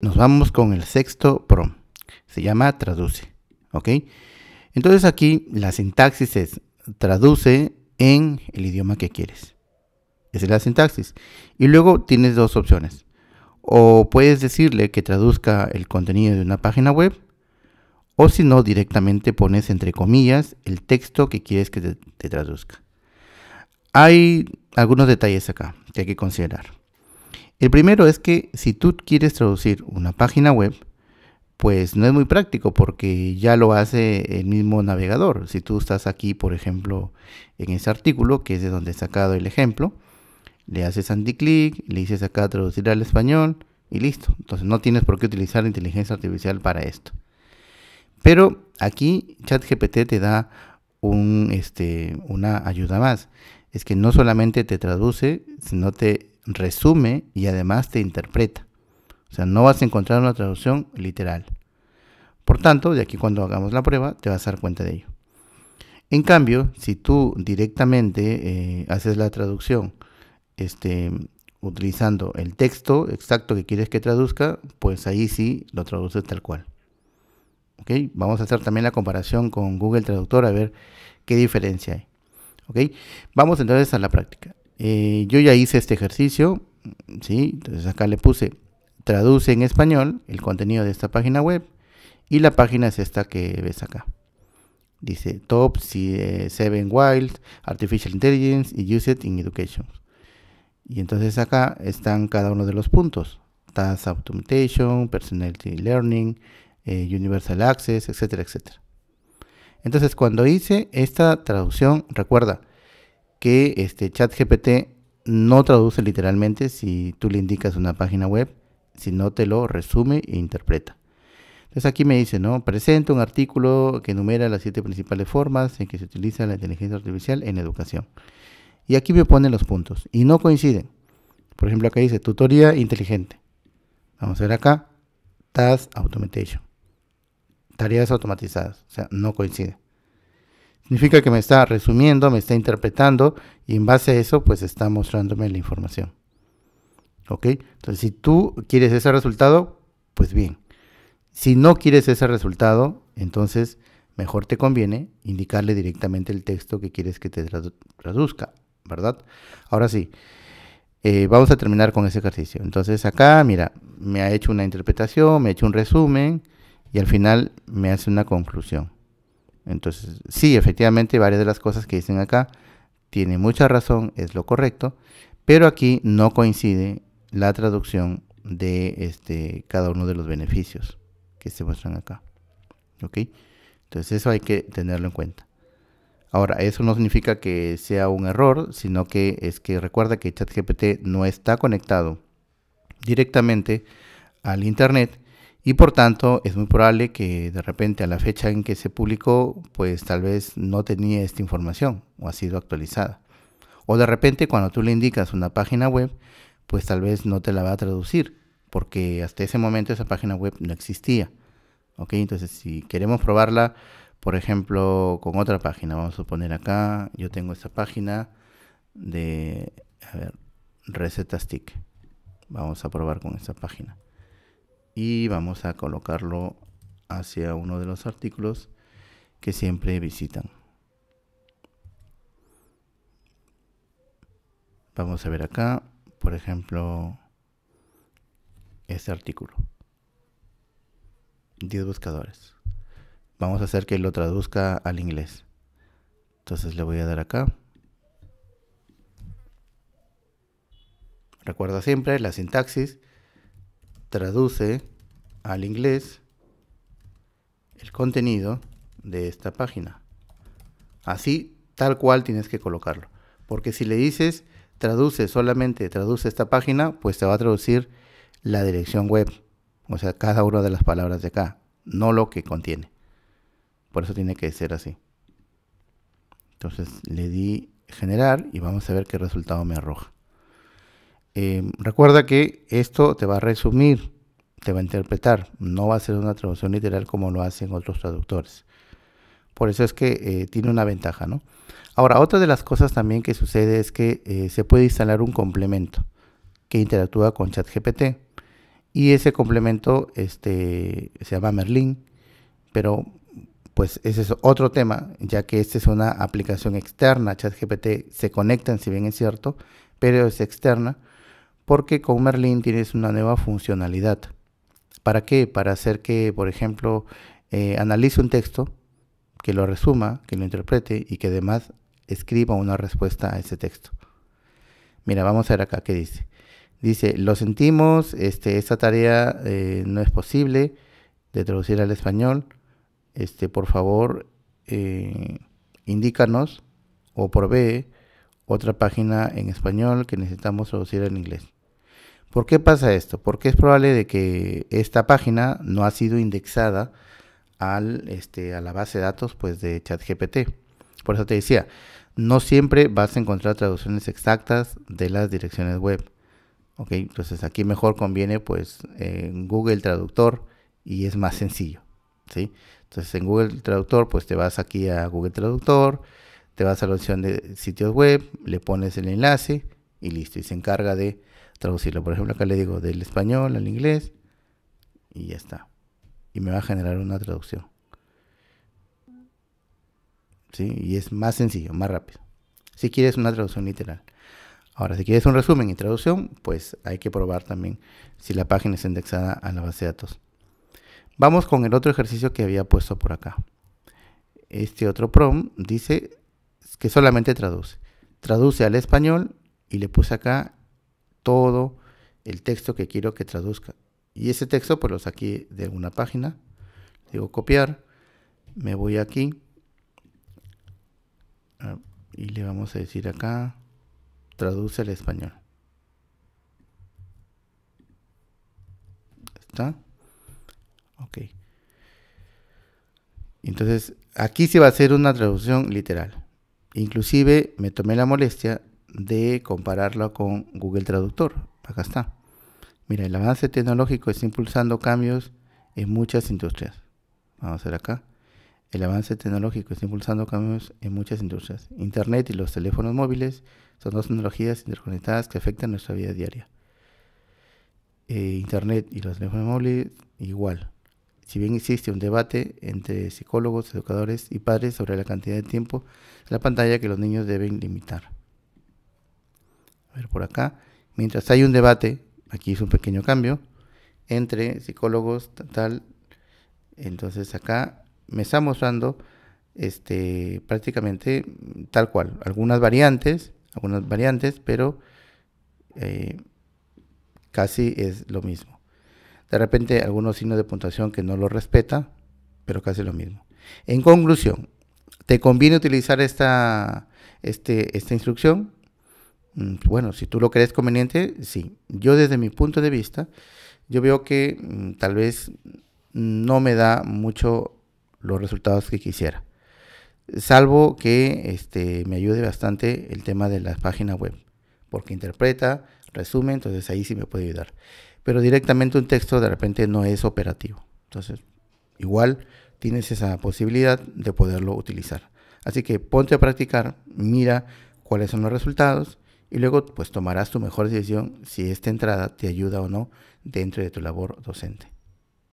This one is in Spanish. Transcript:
nos vamos con el sexto prompt. Se llama traduce. ¿Ok? Entonces aquí la sintaxis es traduce en el idioma que quieres. Esa es la sintaxis. Y luego tienes dos opciones. O puedes decirle que traduzca el contenido de una página web. O si no, directamente pones entre comillas el texto que quieres que te, te traduzca. Hay algunos detalles acá que hay que considerar. El primero es que si tú quieres traducir una página web, pues no es muy práctico porque ya lo hace el mismo navegador. Si tú estás aquí, por ejemplo, en ese artículo, que es de donde he sacado el ejemplo, le haces anti-click, le dices acá traducir al español y listo. Entonces no tienes por qué utilizar inteligencia artificial para esto. Pero aquí ChatGPT te da este, una ayuda más. Es que no solamente te traduce, sino te resume y además te interpreta. O sea, no vas a encontrar una traducción literal. Por tanto, de aquí cuando hagamos la prueba, te vas a dar cuenta de ello. En cambio, si tú directamente eh, haces la traducción este, utilizando el texto exacto que quieres que traduzca, pues ahí sí lo traduces tal cual. ¿Ok? Vamos a hacer también la comparación con Google Traductor a ver qué diferencia hay. ¿Ok? Vamos entonces a la práctica. Eh, yo ya hice este ejercicio, ¿sí? Entonces acá le puse traduce en español el contenido de esta página web y la página es esta que ves acá. Dice Top 7 Wild, Artificial Intelligence y Use it in Education. Y entonces acá están cada uno de los puntos. Task Automation, Personality Learning, eh, Universal Access, etcétera, etcétera. Entonces cuando hice esta traducción, recuerda, que este ChatGPT no traduce literalmente si tú le indicas una página web, sino te lo resume e interpreta. Entonces aquí me dice, ¿no? Presenta un artículo que enumera las siete principales formas en que se utiliza la inteligencia artificial en educación. Y aquí me pone los puntos y no coinciden. Por ejemplo, acá dice tutoría inteligente. Vamos a ver acá, Task Automation. Tareas automatizadas. O sea, no coincide. Significa que me está resumiendo, me está interpretando y en base a eso pues está mostrándome la información. ¿Ok? Entonces si tú quieres ese resultado, pues bien. Si no quieres ese resultado, entonces mejor te conviene indicarle directamente el texto que quieres que te traduzca, ¿verdad? Ahora sí, eh, vamos a terminar con ese ejercicio. Entonces acá, mira, me ha hecho una interpretación, me ha hecho un resumen y al final me hace una conclusión. Entonces, sí, efectivamente, varias de las cosas que dicen acá tienen mucha razón, es lo correcto, pero aquí no coincide la traducción de este, cada uno de los beneficios que se muestran acá. ¿Ok? Entonces, eso hay que tenerlo en cuenta. Ahora, eso no significa que sea un error, sino que es que recuerda que ChatGPT no está conectado directamente al Internet y por tanto es muy probable que de repente a la fecha en que se publicó, pues tal vez no tenía esta información o ha sido actualizada. O de repente cuando tú le indicas una página web, pues tal vez no te la va a traducir, porque hasta ese momento esa página web no existía. ¿Ok? Entonces si queremos probarla, por ejemplo, con otra página, vamos a poner acá, yo tengo esta página de, a ver, receta stick. Vamos a probar con esta página y vamos a colocarlo hacia uno de los artículos que siempre visitan. Vamos a ver acá, por ejemplo, este artículo. 10 buscadores. Vamos a hacer que lo traduzca al inglés. Entonces le voy a dar acá. Recuerda siempre la sintaxis traduce al inglés el contenido de esta página. Así, tal cual tienes que colocarlo. Porque si le dices traduce solamente, traduce esta página, pues te va a traducir la dirección web. O sea, cada una de las palabras de acá, no lo que contiene. Por eso tiene que ser así. Entonces le di generar y vamos a ver qué resultado me arroja. Eh, recuerda que esto te va a resumir, te va a interpretar, no va a ser una traducción literal como lo hacen otros traductores. Por eso es que eh, tiene una ventaja, ¿no? Ahora, otra de las cosas también que sucede es que eh, se puede instalar un complemento que interactúa con ChatGPT. Y ese complemento este, se llama Merlin, pero pues ese es otro tema, ya que esta es una aplicación externa. ChatGPT se conectan, si bien es cierto, pero es externa, porque con Merlin tienes una nueva funcionalidad. ¿Para qué? Para hacer que, por ejemplo, eh, analice un texto, que lo resuma, que lo interprete y que además escriba una respuesta a ese texto. Mira, vamos a ver acá qué dice. Dice, lo sentimos, este, esta tarea eh, no es posible de traducir al español. Este, por favor, eh, indícanos o provee otra página en español que necesitamos traducir en inglés. ¿Por qué pasa esto? Porque es probable de que esta página no ha sido indexada este, a la base de datos pues, de ChatGPT. Por eso te decía, no siempre vas a encontrar traducciones exactas de las direcciones web. ¿ok? Entonces aquí mejor conviene pues en Google Traductor y es más sencillo. ¿sí? Entonces en Google Traductor pues te vas aquí a Google Traductor, te vas a la opción de sitios web, le pones el enlace y listo. Y se encarga de traducirlo. Por ejemplo acá le digo del español al inglés y ya está y me va a generar una traducción. ¿Sí? Y es más sencillo, más rápido. Si quieres una traducción literal. Ahora, si quieres un resumen y traducción, pues hay que probar también si la página es indexada a la base de datos. Vamos con el otro ejercicio que había puesto por acá. Este otro prom dice que solamente traduce. Traduce al español y le puse acá todo el texto que quiero que traduzca. Y ese texto pues lo saqué de una página. Digo copiar. Me voy aquí. Ah, y le vamos a decir acá. Traduce al español. ¿Está? Ok. Entonces, aquí se va a hacer una traducción literal. Inclusive me tomé la molestia de compararlo con Google Traductor. Acá está. Mira, el avance tecnológico está impulsando cambios en muchas industrias. Vamos a ver acá. El avance tecnológico está impulsando cambios en muchas industrias. Internet y los teléfonos móviles son dos tecnologías interconectadas que afectan nuestra vida diaria. Eh, Internet y los teléfonos móviles igual. Si bien existe un debate entre psicólogos, educadores y padres sobre la cantidad de tiempo la pantalla que los niños deben limitar. Por acá. Mientras hay un debate aquí es un pequeño cambio entre psicólogos, tal. Entonces acá me está mostrando este, prácticamente tal cual, algunas variantes, algunas variantes, pero eh, casi es lo mismo. De repente algunos signos de puntuación que no lo respeta, pero casi lo mismo. En conclusión, ¿te conviene utilizar esta, este, esta instrucción? Mm, bueno, si tú lo crees conveniente, sí. Yo desde mi punto de vista, yo veo que mm, tal vez no me da mucho los resultados que quisiera. Salvo que este, me ayude bastante el tema de la página web, porque interpreta, resume, entonces ahí sí me puede ayudar. Pero directamente un texto de repente no es operativo. Entonces, igual tienes esa posibilidad de poderlo utilizar. Así que ponte a practicar, mira cuáles son los resultados y luego pues tomarás tu mejor decisión si esta entrada te ayuda o no dentro de tu labor docente.